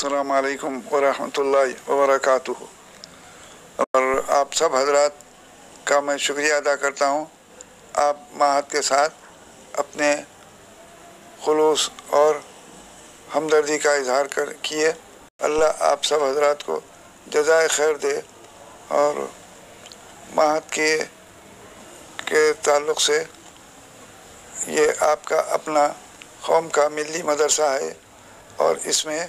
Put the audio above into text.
असलकम वरहमतुल्लाहि वबरकातुहू और आप सब हजरात का मैं शुक्रिया अदा करता हूँ। आप माहत के साथ अपने खुलूस और हमदर्दी का इजहार कर किए। अल्लाह आप सब हजरात को जजाय खैर दे और माहत के के ताल्लुक़ से ये आपका अपना कौम का मिली मदरसा है और इसमें